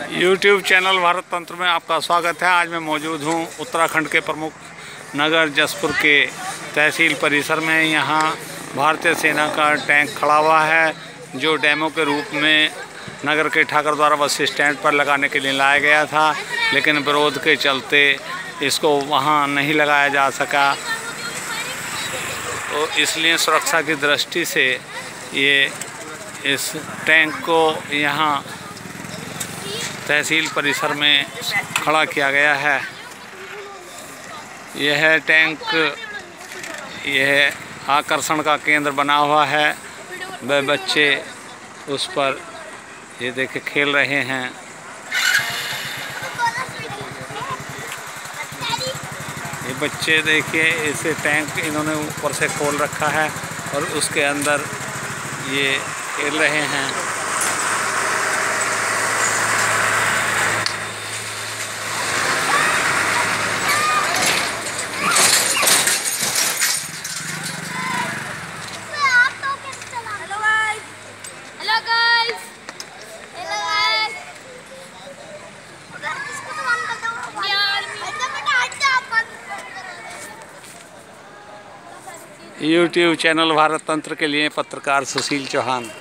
YouTube channel Bharat तंत्र में आपका स्वागत है। आज मैं मौजूद हूँ उत्तराखंड के प्रमुख नगर जसपुर के तहसील परिसर में। यहाँ भारतीय सेना का टैंक खड़ा हुआ है, जो डेमो के रूप में नगर के ठाकर द्वारा बस स्टैंड पर लगाने के लिए लाया गया था, लेकिन विरोध के चलते इसको वहाँ नहीं लगाया जा सका। तो इसलिए सुरक्षा की दृष्टि से ये इस टैंक को यहाँ तहसील परिसर में खड़ा किया गया है। यह टैंक, यह आकर्षण का केंद्र बना हुआ है। वह बच्चे उस पर, ये देखे खेल रहे हैं। ये बच्चे देखिए, इसे टैंक इन्होंने ऊपर से खोल रखा है और उसके अंदर ये खेल रहे हैं। यूट्यूब चैनल भारत तंत्र के लिए पत्रकार सुशील चौहान।